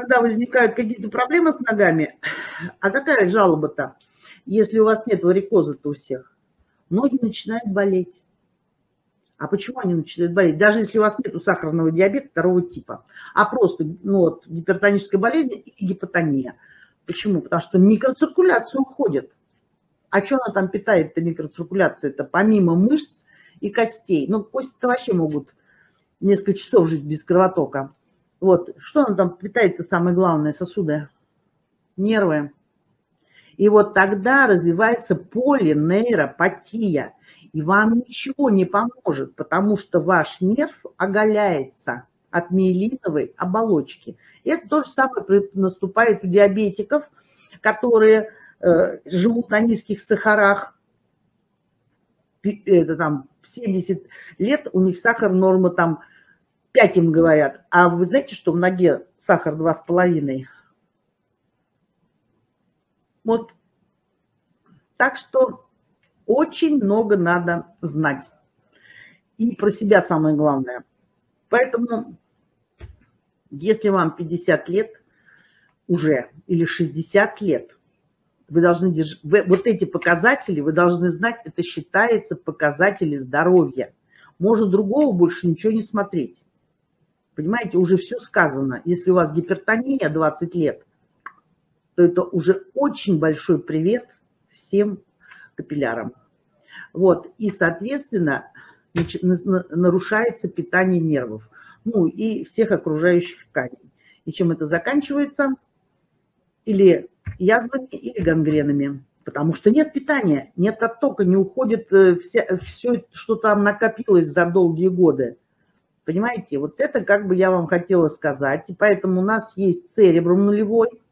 когда возникают какие-то проблемы с ногами, а какая жалоба-то, если у вас нет варикоза-то у всех? Ноги начинают болеть. А почему они начинают болеть? Даже если у вас нет сахарного диабета второго типа, а просто ну, вот, гипертоническая болезнь и гипотония. Почему? Потому что микроциркуляция уходит. А что она там питает-то, микроциркуляция Это помимо мышц и костей? Ну, кости-то вообще могут несколько часов жить без кровотока. Вот, что она там питает-то самое главное, сосуды? Нервы. И вот тогда развивается полинейропатия. И вам ничего не поможет, потому что ваш нерв оголяется от миелиновой оболочки. И это то же самое наступает у диабетиков, которые э, живут на низких сахарах, это там 70 лет, у них сахар норма там 5 им говорят. А вы знаете, что в ноге сахар 2,5? Вот. Так что очень много надо знать. И про себя самое главное. Поэтому, если вам 50 лет уже или 60 лет, вы должны держать, вот эти показатели, вы должны знать, это считается показатели здоровья. Можно другого больше ничего не смотреть. Понимаете, уже все сказано. Если у вас гипертония 20 лет, то это уже очень большой привет всем капиллярам. Вот, и, соответственно, нарушается питание нервов, ну и всех окружающих тканей. И чем это заканчивается? Или язвами, или гангренами. Потому что нет питания, нет оттока, не уходит э, все, все, что там накопилось за долгие годы. Понимаете, вот это как бы я вам хотела сказать. И поэтому у нас есть церебрум нулевой.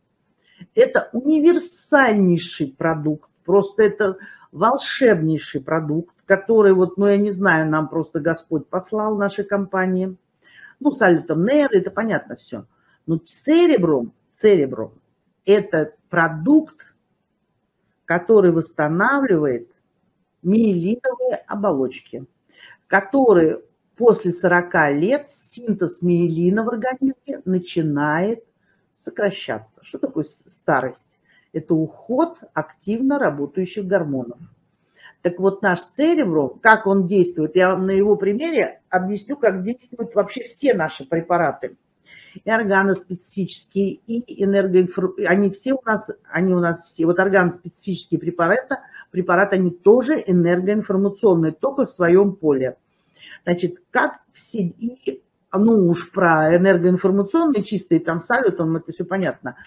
Это универсальнейший продукт. Просто это волшебнейший продукт, который вот, ну я не знаю, нам просто Господь послал нашей компании. Ну, салютом нейр, это понятно все. Но церебрум, церебрум – это продукт, который восстанавливает миелиновые оболочки, которые после 40 лет синтез миелина в организме начинает сокращаться. Что такое старость? это уход активно работающих гормонов. Так вот наш церебрум, как он действует, я вам на его примере объясню, как действуют вообще все наши препараты. И органоспецифические, и энергоинформационные, они все у нас, они у нас все, вот органоспецифические препараты, препараты, они тоже энергоинформационные, только в своем поле. Значит, как все, и, ну уж про энергоинформационные чистые, там салютом, это все понятно –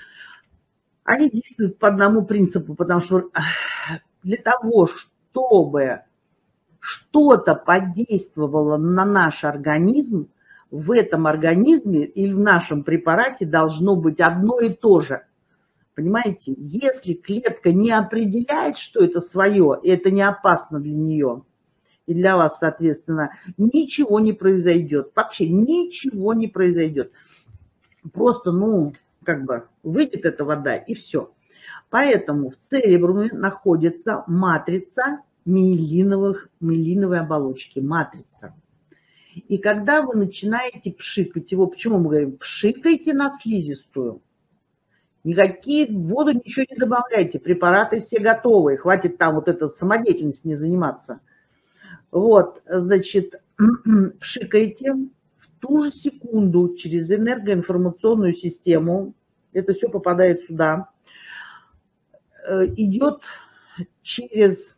они действуют по одному принципу, потому что для того, чтобы что-то подействовало на наш организм, в этом организме или в нашем препарате должно быть одно и то же. Понимаете, если клетка не определяет, что это свое, и это не опасно для нее, и для вас, соответственно, ничего не произойдет. Вообще ничего не произойдет. Просто, ну, как бы выйдет эта вода и все. Поэтому в церебруме находится матрица миелиновых, миелиновой оболочки, матрица. И когда вы начинаете пшикать его, почему мы говорим, пшикайте на слизистую, никакие воду ничего не добавляйте, препараты все готовые, хватит там вот эта самодеятельность не заниматься. Вот, значит, пшикайте, ту же секунду через энергоинформационную систему, это все попадает сюда, э, идет через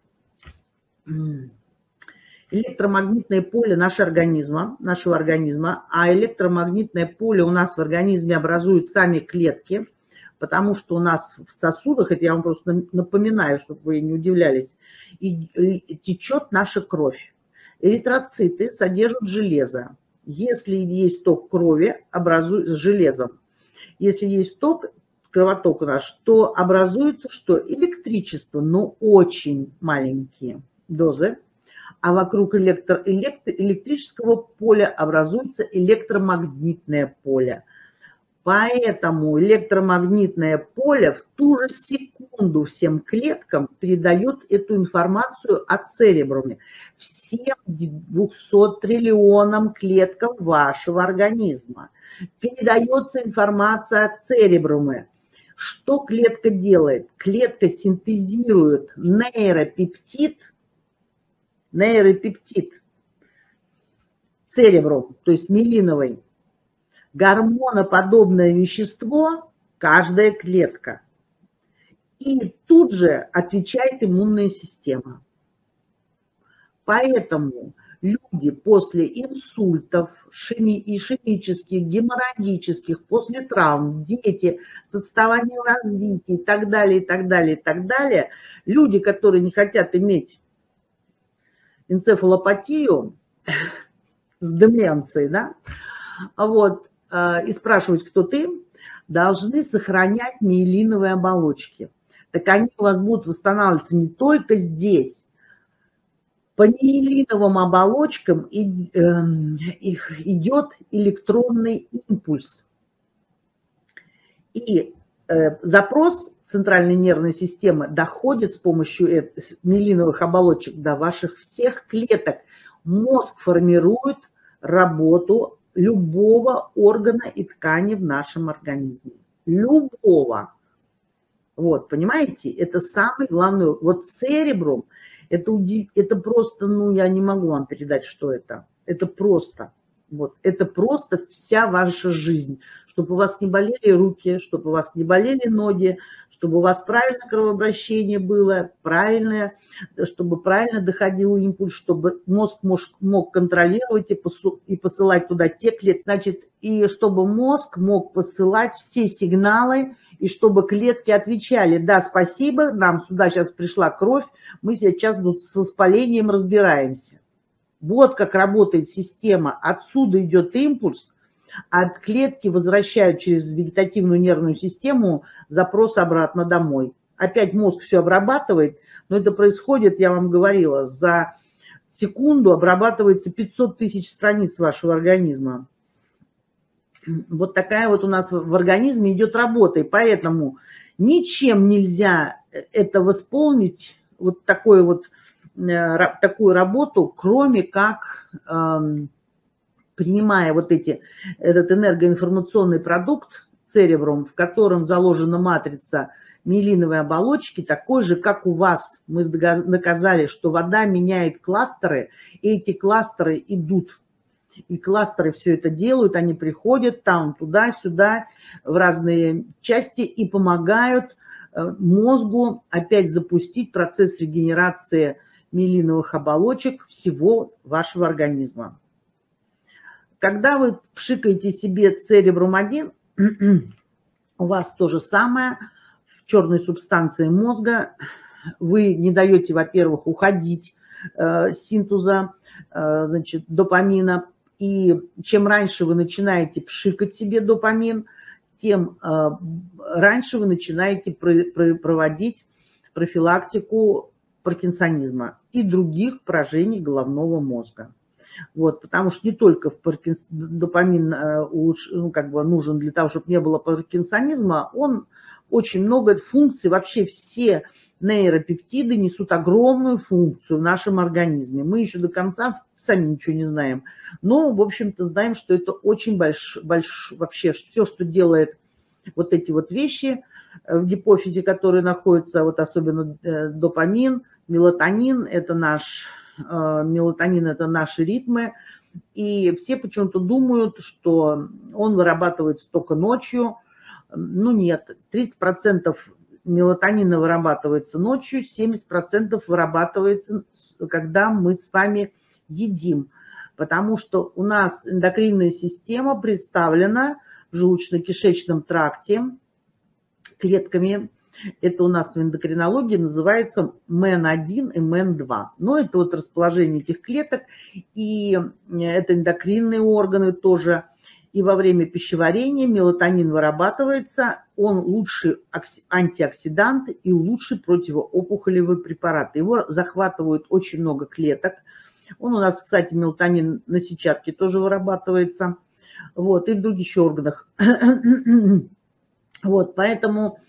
электромагнитное поле нашего организма, нашего организма, а электромагнитное поле у нас в организме образуют сами клетки, потому что у нас в сосудах, это я вам просто напоминаю, чтобы вы не удивлялись, и, и течет наша кровь. Эритроциты содержат железо. Если есть ток крови, образует с железом. Если есть ток, кровоток наш, то образуется что? Электричество, но очень маленькие дозы. А вокруг электро, электро, электрического поля образуется электромагнитное поле. Поэтому электромагнитное поле в ту же секунду всем клеткам передает эту информацию о церебруме. Всем 200 триллионам клеткам вашего организма. передается информация о церебруме. Что клетка делает? Клетка синтезирует нейропептид, нейропептид, церебрум, то есть мелиновый, гормоноподобное вещество, каждая клетка. И тут же отвечает иммунная система. Поэтому люди после инсультов, шеми, ишемических, геморрагических, после травм, дети с отставанием развития и так далее, и так далее, и так далее, люди, которые не хотят иметь энцефалопатию с деменцией, да, вот, и спрашивать, кто ты, должны сохранять миелиновые оболочки. Так они у вас будут восстанавливаться не только здесь, по миелиновым оболочкам эм, идет электронный импульс. И э, запрос центральной нервной системы доходит с помощью миелиновых оболочек до ваших всех клеток. Мозг формирует работу любого органа и ткани в нашем организме. Любого. Вот, понимаете, это самый главный. Вот церебрум – это, удив... это просто, ну, я не могу вам передать, что это. Это просто. Вот. Это просто вся ваша жизнь. Чтобы у вас не болели руки, чтобы у вас не болели ноги, чтобы у вас правильно кровообращение было, правильное, чтобы правильно доходил импульс, чтобы мозг мог, мог контролировать и, посу... и посылать туда те клетки. Значит, и чтобы мозг мог посылать все сигналы, и чтобы клетки отвечали, да, спасибо, нам сюда сейчас пришла кровь, мы сейчас тут с воспалением разбираемся. Вот как работает система. Отсюда идет импульс, от клетки возвращают через вегетативную нервную систему запрос обратно домой. Опять мозг все обрабатывает, но это происходит, я вам говорила, за секунду обрабатывается 500 тысяч страниц вашего организма вот такая вот у нас в организме идет работа, и поэтому ничем нельзя э, это восполнить, вот, такой вот э, такую работу, кроме как эм, принимая вот эти, этот энергоинформационный продукт, церебрум, в котором заложена матрица миелиновой оболочки, такой же, как у вас. Мы доказали, что вода меняет кластеры, и эти кластеры идут и кластеры все это делают, они приходят там, туда-сюда, в разные части и помогают э, мозгу опять запустить процесс регенерации миелиновых оболочек всего вашего организма. Когда вы пшикаете себе церебрум-1, у вас то же самое в черной субстанции мозга. Вы не даете, во-первых, уходить э, синтеза э, значит, допамина, и чем раньше вы начинаете пшикать себе допамин, тем э, раньше вы начинаете проводить профилактику паркинсонизма и других поражений головного мозга. Вот, потому что не только в паркинс... допамин э, улуч... ну, как бы нужен для того, чтобы не было паркинсонизма, он очень много функций, вообще все нейропептиды несут огромную функцию в нашем организме. Мы еще до конца сами ничего не знаем. Но, в общем-то, знаем, что это очень большой, больш, вообще все, что делает вот эти вот вещи э, в гипофизе, которые находятся, вот особенно э, допамин, мелатонин, это наш, мелатонин это наши ритмы, и все почему-то думают, что он вырабатывается только ночью. Ну нет, 30% мелатонина вырабатывается ночью, 70% вырабатывается, когда мы с вами едим. Потому что у нас эндокринная система представлена в желудочно-кишечном тракте клетками. Это у нас в эндокринологии называется МН1 и МН2. Но это вот расположение этих клеток, и это эндокринные органы тоже – и во время пищеварения мелатонин вырабатывается, он лучший антиоксидант и лучший противоопухолевый препарат. Его захватывают очень много клеток. Он у нас, кстати, мелатонин на сетчатке тоже вырабатывается. Вот, и в других еще органах. вот, поэтому, э,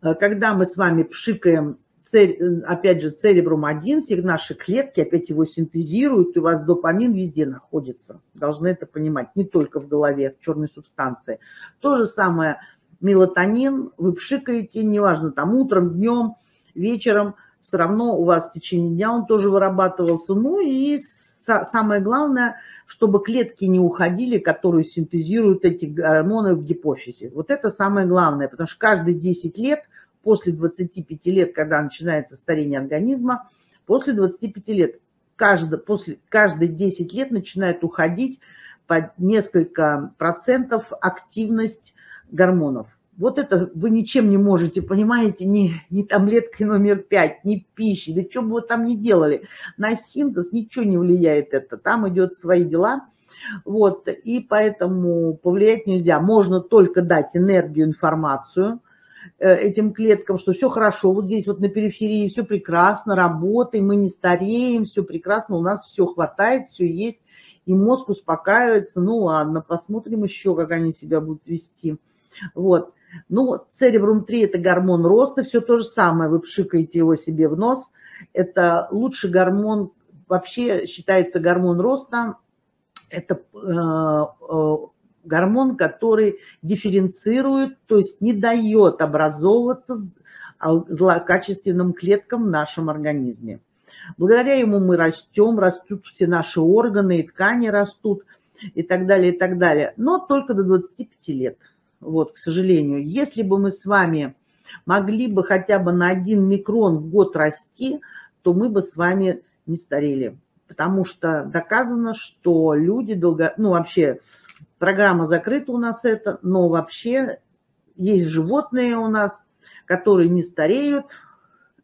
когда мы с вами пшикаем цель, опять же, церебрум-1, все наши клетки опять его синтезируют, и у вас допамин везде находится. Должны это понимать, не только в голове, в черной субстанции. То же самое мелатонин, вы пшикаете, неважно, там утром, днем, вечером, все равно у вас в течение дня он тоже вырабатывался. Ну и самое главное, чтобы клетки не уходили, которые синтезируют эти гормоны в гипофизе. Вот это самое главное, потому что каждые 10 лет, после 25 лет, когда начинается старение организма, после 25 лет, каждый, после, каждые 10 лет начинает уходить под несколько процентов активность гормонов. Вот это вы ничем не можете, понимаете, ни, ни таблеткой номер 5, ни пищи, да что бы вы там ни делали. На синтез ничего не влияет это, там идет свои дела. Вот, и поэтому повлиять нельзя. Можно только дать энергию, информацию э, этим клеткам, что все хорошо, вот здесь вот на периферии все прекрасно, работаем, мы не стареем, все прекрасно, у нас все хватает, все есть, и мозг успокаивается, ну ладно, посмотрим еще, как они себя будут вести. Вот. Ну, церебрум-3 – это гормон роста, все то же самое, вы пшикаете его себе в нос. Это лучший гормон, вообще считается гормон роста. Это э, э, гормон, который дифференцирует, то есть не дает образовываться злокачественным клеткам в нашем организме. Благодаря ему мы растем, растут все наши органы и ткани растут и так далее, и так далее. Но только до 25 лет. Вот, к сожалению. Если бы мы с вами могли бы хотя бы на один микрон в год расти, то мы бы с вами не старели. Потому что доказано, что люди долго... Ну, вообще, программа закрыта у нас это, но вообще есть животные у нас, которые не стареют,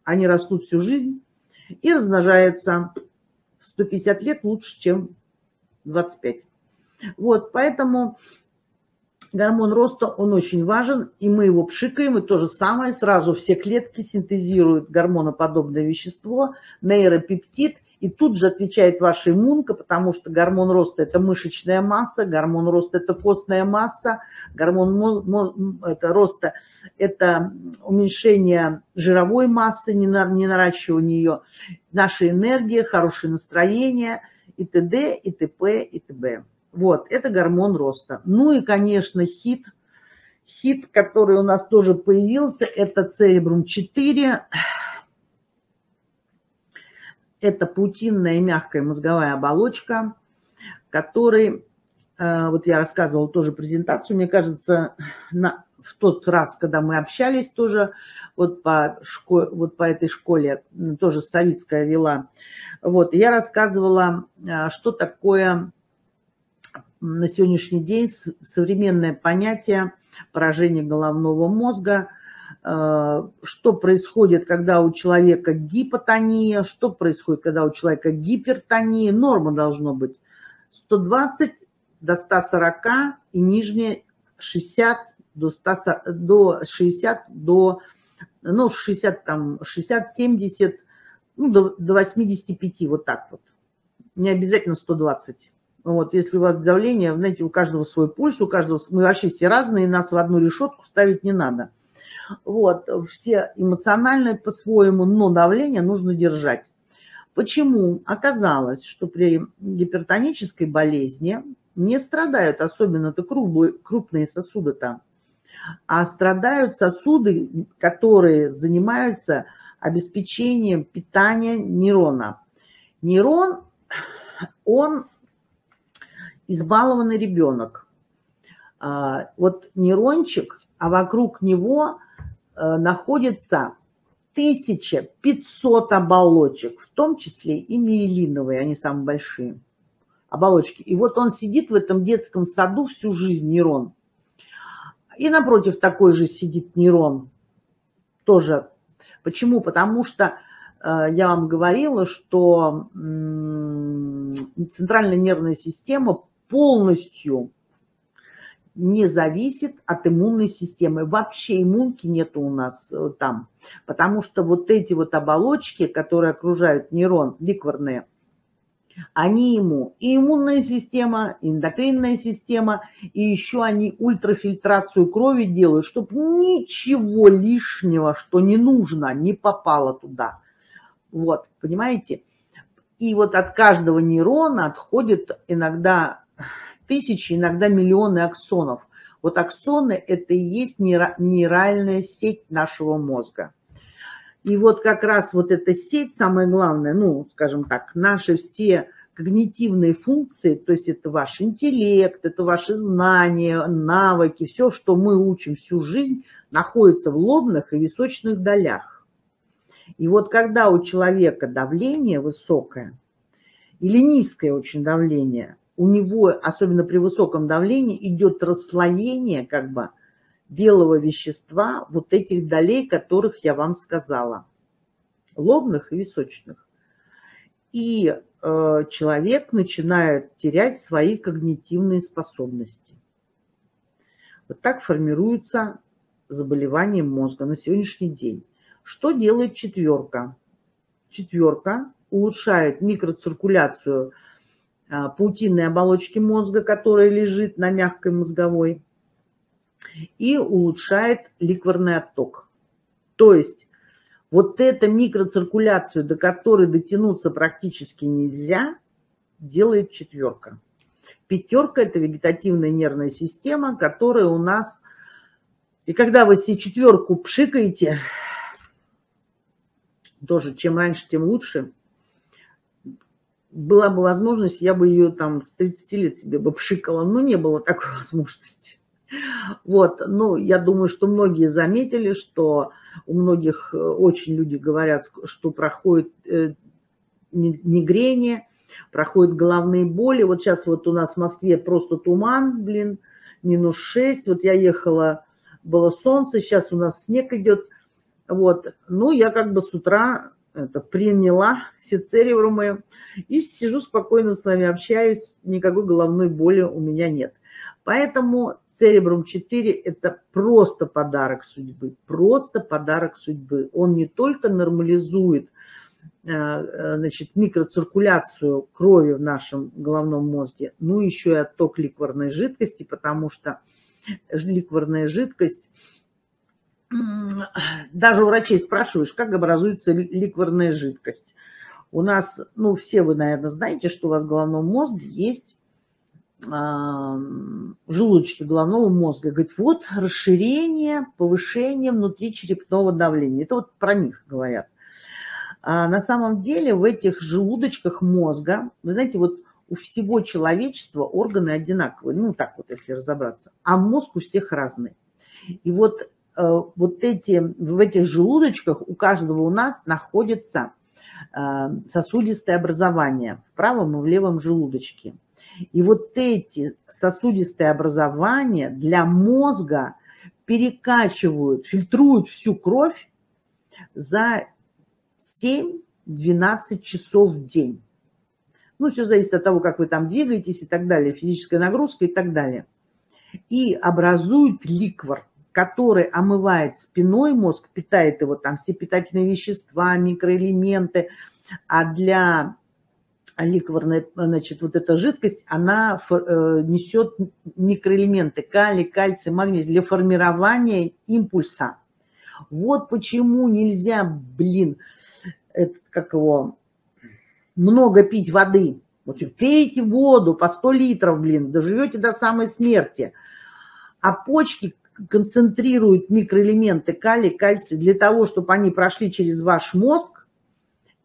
они растут всю жизнь и размножаются. 150 лет лучше, чем 25. Вот, поэтому Гормон роста, он очень важен, и мы его пшикаем, и то же самое, сразу все клетки синтезируют гормоноподобное вещество, нейропептид, и тут же отвечает ваша иммунка, потому что гормон роста – это мышечная масса, гормон роста – это костная масса, гормон это роста – это уменьшение жировой массы, не, на, не наращивание ее, наша энергия, хорошее настроение и т.д., и т.п., и т.б. Вот, это гормон роста. Ну и, конечно, хит. Хит, который у нас тоже появился, это церебрум 4. Это паутинная мягкая мозговая оболочка, который, э, вот я рассказывала тоже презентацию, мне кажется, на, в тот раз, когда мы общались тоже, вот по, школе, вот по этой школе, тоже Савицкая вела, вот, я рассказывала, э, что такое на сегодняшний день современное понятие поражения головного мозга, э, что происходит, когда у человека гипотония, что происходит, когда у человека гипертония. Норма должно быть 120 до 140 и нижняя 60 до, 100, до 60 до ну, 60, там, 60, 70, ну, до, до 85, вот так вот. Не обязательно 120. Вот, если у вас давление, знаете, у каждого свой пульс, у каждого, мы вообще все разные, нас в одну решетку ставить не надо. Вот, все эмоциональные по-своему, но давление нужно держать. Почему? Оказалось, что при гипертонической болезни не страдают особенно-то круглые, крупные сосуды там, а страдают сосуды, которые занимаются обеспечением питания нейрона. Нейрон, он избалованный ребенок. А, вот нейрончик, а вокруг него э, находится 1500 оболочек, в том числе и миелиновые, они самые большие оболочки. И вот он сидит в этом детском саду всю жизнь, нейрон. И напротив такой же сидит нейрон, тоже. Почему? Потому что э, я вам говорила, что центральная нервная система полностью не зависит от иммунной системы. Вообще иммунки нету у нас э, там, потому что вот эти вот оболочки, которые окружают нейрон, ликварные, они ему и иммунная система, и эндокринная система, и еще они ультрафильтрацию крови делают, чтобы ничего лишнего, что не нужно, не попало туда. Вот, понимаете? И вот от каждого нейрона отходит иногда тысячи, иногда миллионы аксонов. Вот аксоны – это и есть нейральная сеть нашего мозга. И вот как раз вот эта сеть, самое главное, ну, скажем так, наши все когнитивные функции, то есть это ваш интеллект, это ваши знания, навыки, все, что мы учим всю жизнь, находится в лобных и височных долях. И вот когда у человека давление высокое или низкое очень давление, у него, особенно при высоком давлении, идет расслоение как бы белого вещества вот этих долей, которых я вам сказала, лобных и височных. И э, человек начинает терять свои когнитивные способности. Вот так формируется заболевание мозга на сегодняшний день. Что делает четверка? Четверка улучшает микроциркуляцию паутинной оболочки мозга, которая лежит на мягкой мозговой, и улучшает ликварный отток. То есть вот эту микроциркуляцию, до которой дотянуться практически нельзя, делает четверка. Пятерка – это вегетативная нервная система, которая у нас... И когда вы себе четверку пшикаете, тоже чем раньше, тем лучше – была бы возможность, я бы ее там с 30 лет себе бы пшикала, но не было такой возможности. Вот, ну, я думаю, что многие заметили, что у многих э, очень люди говорят, что проходит э, мигрени, проходят головные боли. Вот сейчас вот у нас в Москве просто туман, блин, минус 6. Вот я ехала, было солнце, сейчас у нас снег идет. Вот, ну, я как бы с утра это, приняла все церебрумы и сижу спокойно с вами общаюсь, никакой головной боли у меня нет. Поэтому церебрум 4 – это просто подарок судьбы, просто подарок судьбы. Он не только нормализует э, э, значит, микроциркуляцию крови в нашем головном мозге, но еще и отток ликварной жидкости, потому что ликварная жидкость даже врачей спрашиваешь, как образуется ликварная жидкость. У нас, ну, все вы, наверное, знаете, что у вас в головном мозге есть э, желудочки головного мозга. Говорит, вот расширение, повышение внутричерепного давления. Это вот про них говорят. А на самом деле в этих желудочках мозга, вы знаете, вот у всего человечества органы одинаковые, ну так вот, если разобраться, а мозг у всех разный. И вот вот эти, в этих желудочках у каждого у нас находится э, сосудистое образование в правом и в левом желудочке. И вот эти сосудистые образования для мозга перекачивают, фильтруют всю кровь за 7-12 часов в день. Ну, все зависит от того, как вы там двигаетесь и так далее, физическая нагрузка и так далее. И образуют ликвор – который омывает спиной мозг, питает его там все питательные вещества, микроэлементы, а для ликворной, значит, вот эта жидкость, она э, несет микроэлементы калий, кальций, магний для формирования импульса. Вот почему нельзя, блин, это, как его, много пить воды. Вот пейте воду по 100 литров, блин, доживете до самой смерти. А почки концентрирует микроэлементы калий, кальций для того, чтобы они прошли через ваш мозг,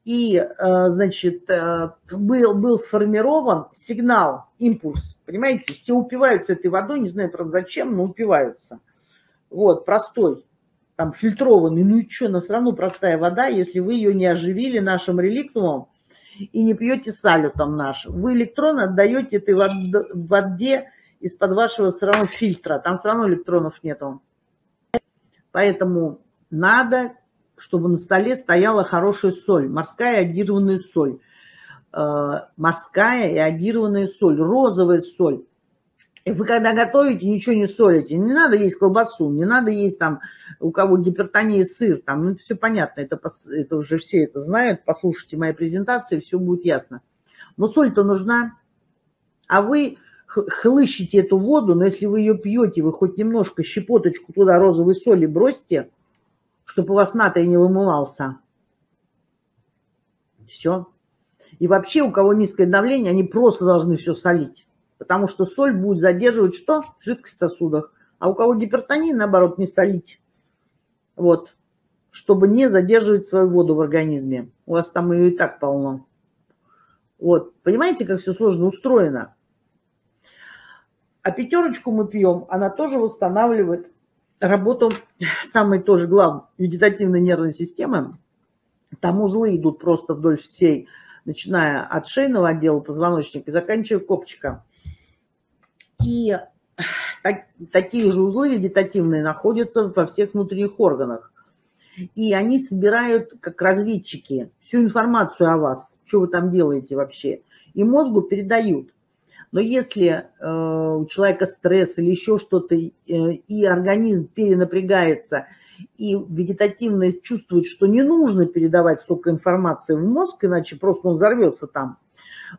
и, э, значит, э, был, был сформирован сигнал, импульс. Понимаете, все упиваются этой водой, не знаю, правда, зачем, но упиваются. Вот, простой, там, фильтрованный. Ну и что, но все равно простая вода, если вы ее не оживили нашим реликтумом и не пьете салютом нашим. Вы электрон отдаете этой воде из-под вашего все равно фильтра, там все равно электронов нету. Поэтому надо, чтобы на столе стояла хорошая соль, морская адированная соль. Э, морская и адированная соль, розовая соль. И вы когда готовите, ничего не солите. Не надо есть колбасу, не надо есть там, у кого гипертония, сыр. Там, ну, все понятно, это, это уже все это знают. Послушайте мои презентации, все будет ясно. Но соль-то нужна, а вы хлыщите эту воду, но если вы ее пьете, вы хоть немножко щепоточку туда розовой соли бросьте, чтобы у вас натрий не вымывался. Все. И вообще, у кого низкое давление, они просто должны все солить. Потому что соль будет задерживать что? Жидкость в сосудах. А у кого гипертония, наоборот, не солить. Вот. Чтобы не задерживать свою воду в организме. У вас там ее и так полно. Вот. Понимаете, как все сложно устроено? А пятерочку мы пьем, она тоже восстанавливает работу самой тоже главной вегетативной нервной системы. Там узлы идут просто вдоль всей, начиная от шейного отдела позвоночника и заканчивая копчиком. И так, такие же узлы вегетативные находятся во всех внутренних органах. И они собирают, как разведчики, всю информацию о вас, что вы там делаете вообще. И мозгу передают. Но если э, у человека стресс или еще что-то, э, и организм перенапрягается, и вегетативно чувствует, что не нужно передавать столько информации в мозг, иначе просто он взорвется там,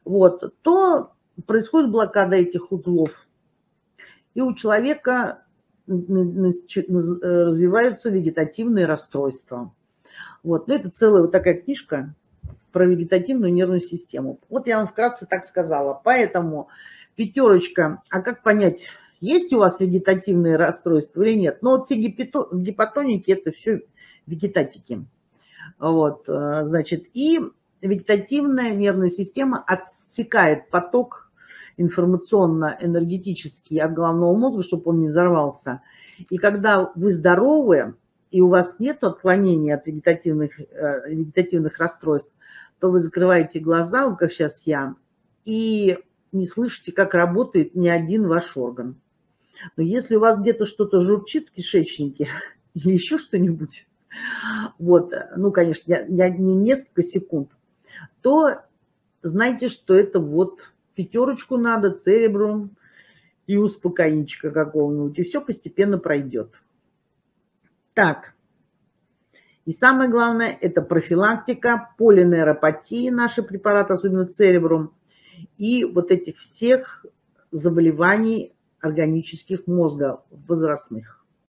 вот, то происходит блокада этих узлов. И у человека развиваются вегетативные расстройства. Вот. Но это целая вот такая книжка, про вегетативную нервную систему. Вот я вам вкратце так сказала. Поэтому пятерочка, а как понять, есть у вас вегетативные расстройства или нет? Ну вот все гипотоники это все вегетатики. Вот, э, значит, и вегетативная нервная система отсекает поток информационно-энергетический от головного мозга, чтобы он не взорвался. И когда вы здоровы, и у вас нет отклонения от вегетативных, э, вегетативных расстройств, то вы закрываете глаза, как сейчас я, и не слышите, как работает ни один ваш орган. Но если у вас где-то что-то журчит в кишечнике или еще что-нибудь, вот, ну, конечно, не несколько секунд, то знайте, что это вот пятерочку надо, церебрум и успокоительчика какого-нибудь, и все постепенно пройдет. Так, и самое главное, это профилактика полинейропатии, наши препараты, особенно церебрум, и вот этих всех заболеваний органических мозга возрастных.